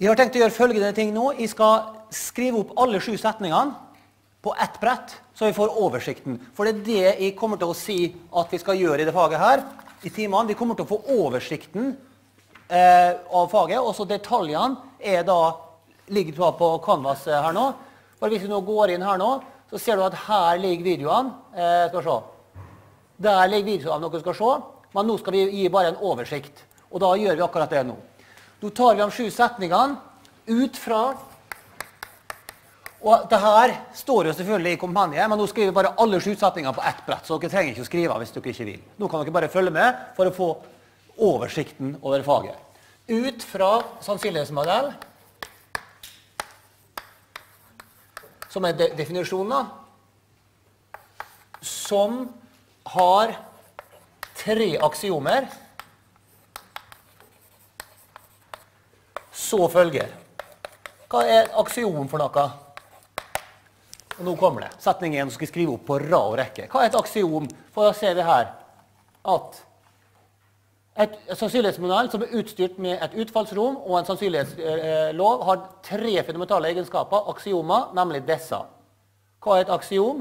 Jeg har tenkt å gjøre følgende ting nå. Jeg skal skrive opp alle sju setningene på ett brett, så vi får oversikten. For det er det jeg kommer til å si at vi skal gjøre i det faget her. i timene. Vi kommer til å få oversikten eh, av faget. og så detaljene da, ligger på Canvas eh, her nå. Bare hvis vi nå går inn her nå, så ser du at her ligger videoene. Eh, skal se. Der ligger videoene dere skal se. Men nå skal vi gi bare en oversikt. Og da gjør vi akkurat det nå. Nå tar vi de sju setningene ut fra og det her står jo selvfølgelig i kompendiet, men nå skriver vi bare alle sju setningene på ett brett. Så dere trenger ikke å skrive hvis dere ikke vil. Nå kan dere bare følge med for å få oversikten over faget. Ut fra sannsynlighetsmodell, som er de definisjonen, som har tre aksiomer, så følger. Hva er aksiom for noe? Og nå kommer det. Setning 1 skal skrive opp på rad og rekke. Hva er et aksiom? For da ser vi her at et sannsynlighetsmodell som er utstyrt med et utfallsrom og en sannsynlighetslov, har tre fundamentale egenskaper, aksiomer, nemlig disse. Hva er et aksiom?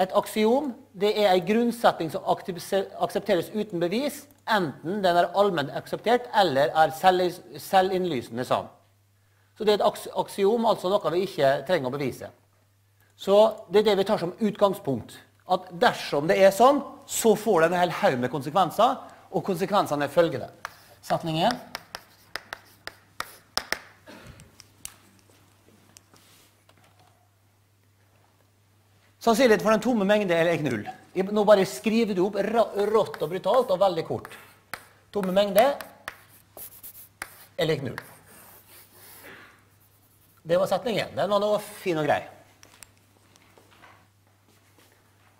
Et aksiom det er en grunnsetning som aksepteres uten bevis, enten den er allment akseptert eller er selvinnlysende sann. Så det er et aksiom, altså noe vi ikke trenger å bevise. Så det er det vi tar som utgangspunkt. At dersom det er sånn, så får det en hel haug med konsekvenser, og konsekvensene er følgende. Setning Sannsynligheten for den tomme mengde er lik null. Nå bare skriver du opp rått og brutalt og veldig kort. Tomme mengde er lik null. Det var setningen. Den var nå fin og grei.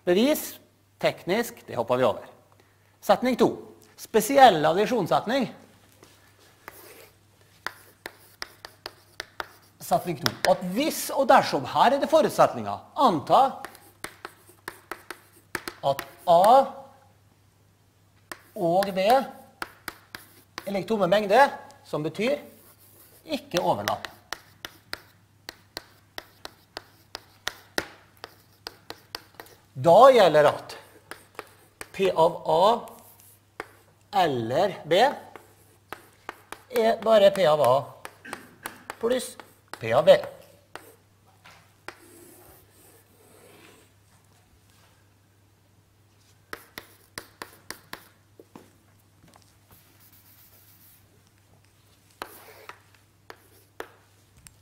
Bevis teknisk det hopper vi over. Setning to. Spesiell addisjonssetning. Setning to. At hvis og dersom Her er det forutsetninga. Anta at A og B er lik tomme mengde, som betyr ikke overlapp. Da gjelder at P av A eller B er bare P av A pluss P av B.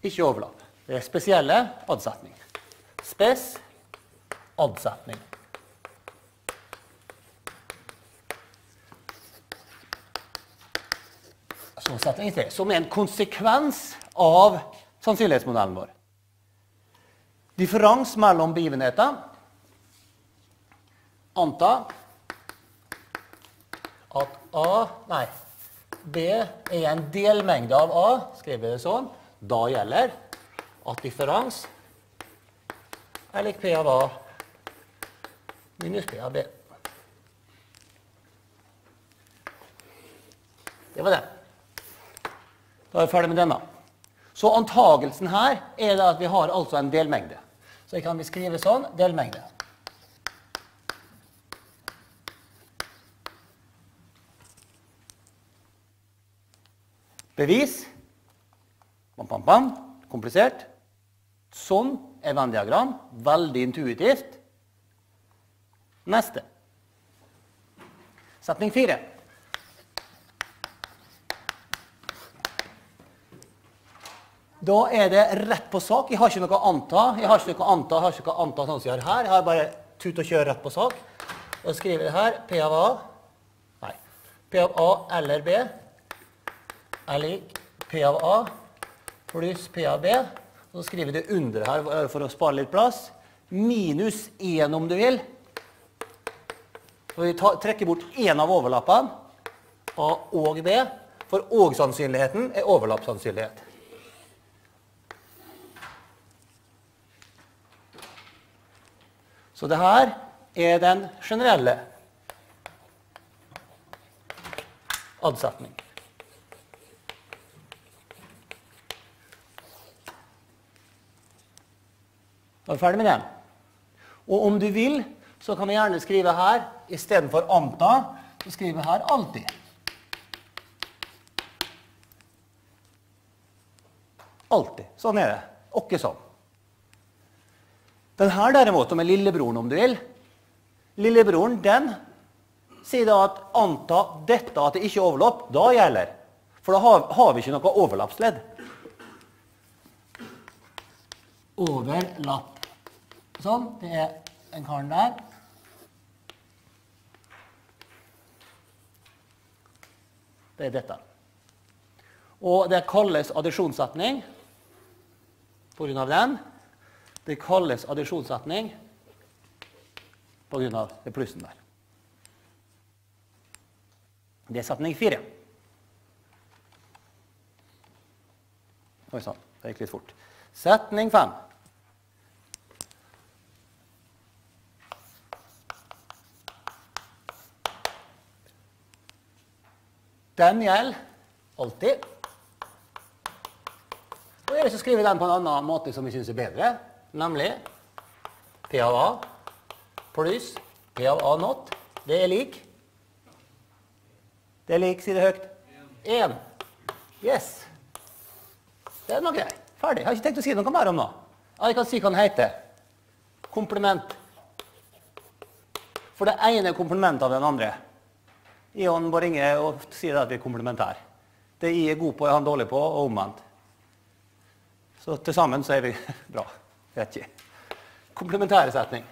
Ikke overlapp. Det er spesielle adsetning. Spes oddsetning. Som er en konsekvens av sannsynlighetsmodellen vår. Differens mellom begivenheter. Anta at A Nei. B er en delmengde av A, skriver vi det sånn. Da gjelder at differens er lik P av A minus P av B. Det var det. Da er vi ferdig med denne. Så antagelsen her er at vi har altså en delmengde. Så jeg kan skrive sånn delmengde. Bevis. Bam, bam, bam. Komplisert. Sånn er Venn-diagram. Veldig intuitivt. Neste. Setning fire. Da er det rett på sak. Jeg har ikke noe å anta. Jeg har ikke noe å anta, jeg har ikke noe å anta sånn som jeg har her. Jeg har bare tut og kjør rett på sak. Da skriver jeg her P av A Nei. P av A eller B er lik P av A pluss P av B. Så skriver jeg det under her for å spare litt plass. Minus 1 om du vil. Så vi trekker bort én av overlappene, A og B, for og-sannsynligheten er overlappsannsynlighet. Så det her er den generelle adsetningen. Da er vi ferdig med den. Og om du vil, så kan vi gjerne skrive her i stedet for anta, så skriver vi her alltid. Altid. Sånn er det. Og ikke sånn. Den her derimot, med lillebroren, om du vil Lillebroren, den sier da at anta dette at det ikke er overlapp. Da gjelder. For da har, vi ikke noe overlappsledd. Overlapp. Sånn. Det er den karen der. Det er dette. Og det kalles addisjonssetning pga. den. Det kalles addisjonssetning pga. plussen der. Det er setning fire. Oi sann, det gikk litt fort. Setning fem. Den gjelder alltid. Og jeg så skriver den på en annen måte som vi syns er bedre, nemlig P av A pluss P av A not. Det er lik. Det er lik, si det høyt. 1. Yes. Det er noe greit. Ferdig. Jeg har ikke tenkt å si noe mer om det. Jeg kan si hva den heter. Komplement. For det ene er komplement av den andre. Ion bare ringer og sier at vi er komplementære. Det jeg er god på, er han dårlig på, og omvendt. Så til sammen så er vi bra. Vet ikke. Komplementære setning.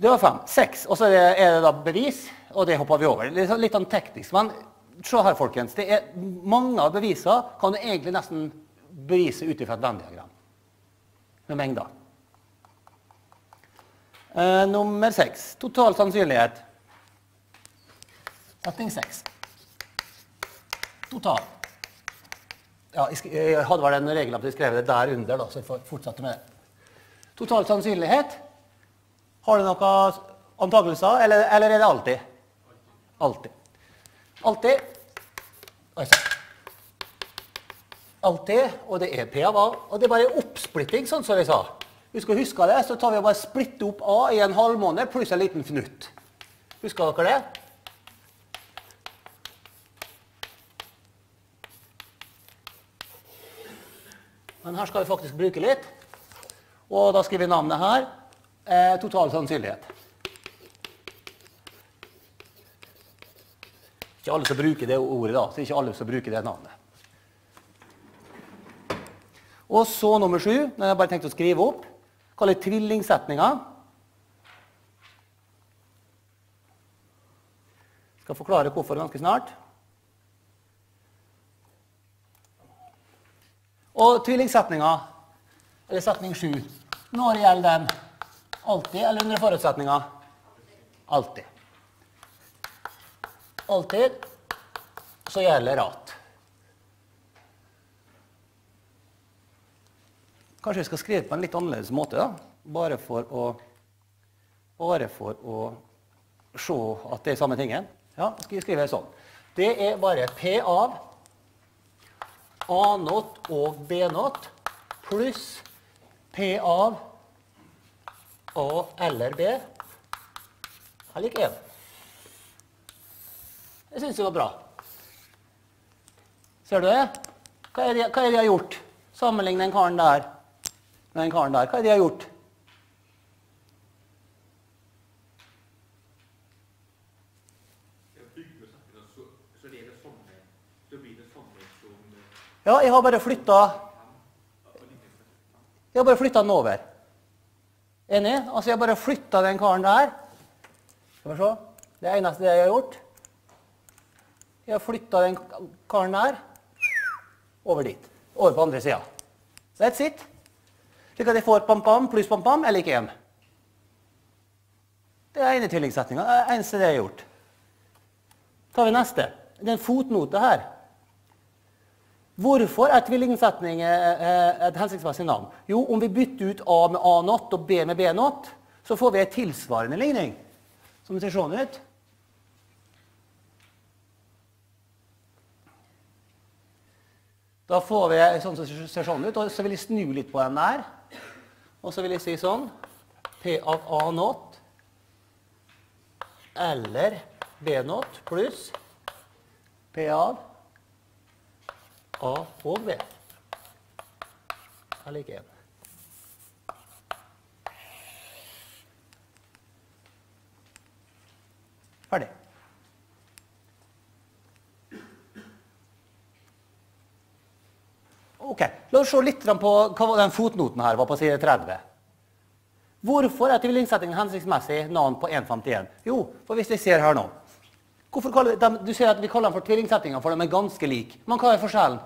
Det var fem. Seks. Og så er det da bevis, og det hopper vi over. Litt, sånn teknisk. Men se her, folkens. Det er mange av bevisene kan du egentlig nesten bevise ut ifra et Venn-diagram. Med mengder. Uh, nummer seks. Total sannsynlighet. Setning seks. Total. Ja, jeg hadde vel en regel at jeg skrev det der under, da, så jeg fortsatte med det. Total sannsynlighet. Har du noen antakelser, eller, eller, er det alltid? Alltid. Alltid. Oi Alltid, og det er P av A. Og det er bare oppsplitting, sånn som jeg sa. Vi skal huske det, så tar vi og bare splitter opp A i en halvmåne pluss en liten fnutt. Husker dere det? Men her skal vi faktisk bruke litt. Og da skriver vi navnet her. Eh, total sannsynlighet. Ikke alle som bruker det ordet, da. Så ikke alle som bruker det navnet. Og så nummer sju. Den har jeg bare tenkt å skrive opp kaller tvillingsetninger. Skal forklare hvorfor ganske snart. Og tvillingsetninga, eller setning sju, når gjelder den? Alltid eller under forutsetninga? Alltid. Alltid så gjelder rat. Kanskje vi skal skrive på en litt annerledes måte, da? Bare for å, bare for å se at det er samme tingen. Ja, skal vi skrive sånn. Det er bare P av A-not og B-not pluss P av A eller B er lik 1. Det syns jeg var bra. Ser du det? Hva er det, hva er det de har gjort? Sammenlign den karen der med den karen der. Hva er det de har gjort? Ja, jeg har bare flytta Jeg har bare flytta den over. Enig? Altså, jeg har bare flytta den karen der. Skal vi se. Det eneste jeg har gjort. Jeg har flytta den karen der over dit. Over på andre sida. That's it. Slik at jeg får pam-pam pluss pam-pam er lik 1. Det er ene tilleggssetninga. Det eneste det jeg har gjort. tar vi neste. Det er en fotnote her. Hvorfor er tvillingsetning et hensiktsmessig navn? Jo, om vi bytter ut A med A-not og B med B-not, så får vi en tilsvarende ligning. Som ser sånn ut. Da får vi sånn som ser sånn ut, og så vil jeg snu litt på den der. Og så vil jeg si sånn P av A not eller B not pluss P av A og B er lik 1. Ferdig. Ok, La oss se litt på hva den fotnoten her var på side 30. Hvorfor er tvillingsettingen hensiktsmessig navn på 151? Jo, for hvis vi ser her nå Du ser at vi kaller dem for tvillingsettinger, for de er ganske like. Men hva er forskjellen?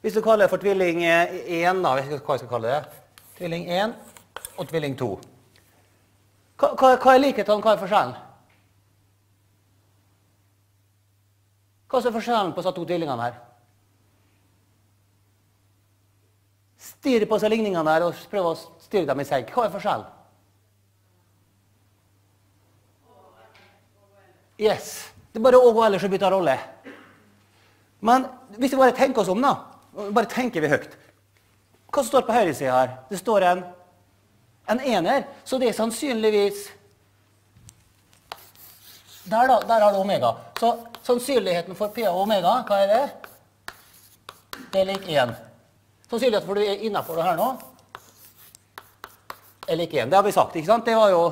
Hvis du kaller det for tvilling 1, da, vet hva jeg skal kalle det? Tvilling 1 og tvilling 2. Hva, er likheten, hva er forskjellen? Hva er forskjellen på disse to tvillingene her? Stirr på seg ligningene der og prøv å styre dem i senk. Hva er forskjellen? Yes. Det er bare å gå ellers og bytte rolle. Men hvis vi bare tenker oss om, da Bare tenker vi høyt. Hva står på høyresida her? Det står en, en ener. Så det er sannsynligvis Der, da. Der har du omega. Så sannsynligheten for P av omega, hva er det? Det er lik 1. Sannsynligheten for du er innafor det her nå, er lik 1. Det har vi sagt. ikke sant? Det var jo,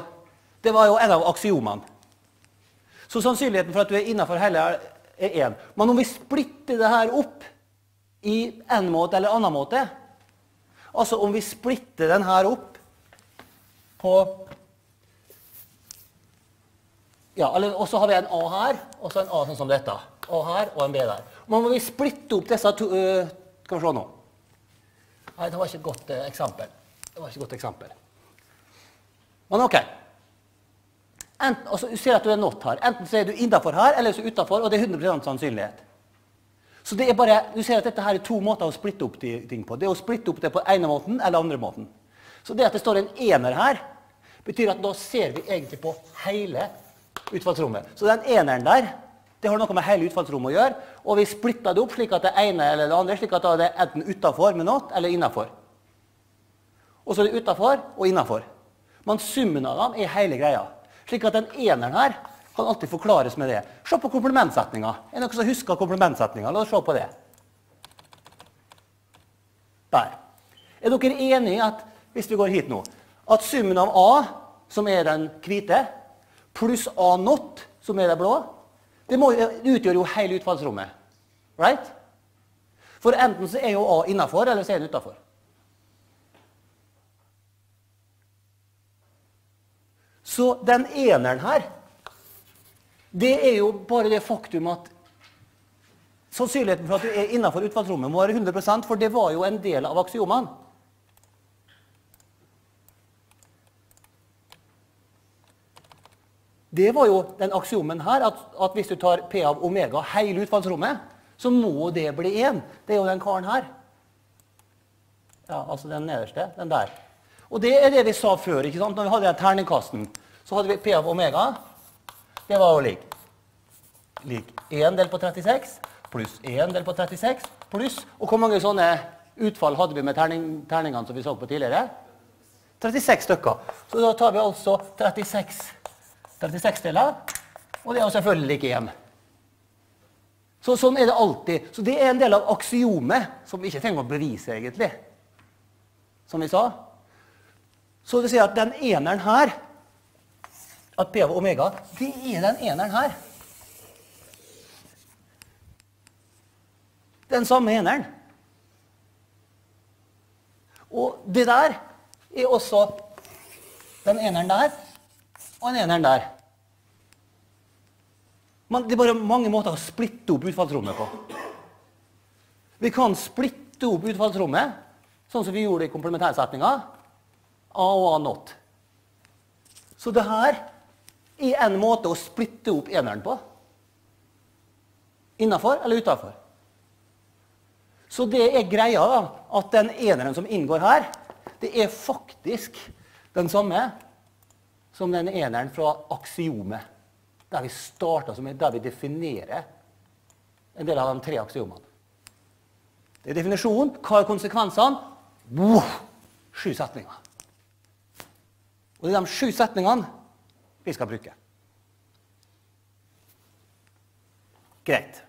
det var jo en av aksiomene. Så sannsynligheten for at du er innafor hele, er 1. Men om vi splitter det her opp i en måte eller annen måte Altså om vi splitter den her opp på ja, Og så har vi en A her, og så en A sånn som dette. A her og en B der. Men må vi splitte opp disse to uh, Skal vi se nå. Nei, det var ikke et godt uh, eksempel. Det var ikke et godt eksempel. Men OK. Enten, altså, du ser at du er not her. Enten så er du innafor her, eller så utafor, og det er 100 sannsynlighet. Så det er bare, du ser at dette her er to måter å splitte opp de, ting på. Det er å splitte opp det på ene måten eller andre måten. Så det at det står en ener her, betyr at da ser vi egentlig på hele utfallsrommet. Så den eneren der det har noe med hele utfallsrommet å gjøre. Og vi splitter det opp slik at det ene eller det andre slik at det er enten utafor med noe eller innafor. Og så er det utafor og innafor. Men summen av dem er hele greia. Slik at den eneren her kan alltid forklares med det. Se på komplementsetninga. Er det noen som husker komplementsetninga? La oss se på det. Der. Er dere enige at hvis vi går hit nå, at summen av A, som er den hvite, pluss A not, som er det blå, det, utgjør jo hele utfallsrommet. Right? For enten så er jo A innafor, eller så er den utafor. Så den eneren her det er jo bare det faktum at sannsynligheten for at du er innafor utfallsrommet, må være 100 for det var jo en del av aksiomene. Det var jo den aksiomen her, at, at, hvis du tar P av omega hele utfallsrommet, så må det bli 1. Det er jo den karen her. Ja, altså den nederste. Den der. Og det er det vi sa før. ikke sant? Når vi hadde den terningkasten, så hadde vi P av omega. Det var jo lik. Lik 1 delt på 36 pluss 1 delt på 36 pluss Og hvor mange sånne utfall hadde vi med terning, terningene som vi så på tidligere? 36 stykker. Så da tar vi altså 36, 36 deler. Og det er jo selvfølgelig lik 1. Så, sånn er det alltid. Så det er en del av aksiomet som vi ikke trenger å bevise, egentlig. Som vi sa. Så det sier at den eneren her at P av omega, det er den eneren her. Den samme eneren. Og det der er også den eneren der og den eneren der. Men det er bare mange måter å splitte opp utfallsrommet på. Vi kan splitte opp utfallsrommet, sånn som vi gjorde i komplementærsetninga. A og A not. Så det her er en måte å splitte opp eneren på. Innafor eller utafor. Så det er greia, da, at den eneren som inngår her, det er faktisk den samme som den eneren fra aksiomet. Der vi starter, der vi definerer en del av de tre aksiomene. Det er definisjonen. Hva er konsekvensene? Wow, sju setninger. Og det er de sju setningene vi skal bruke. Greit.